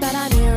that I knew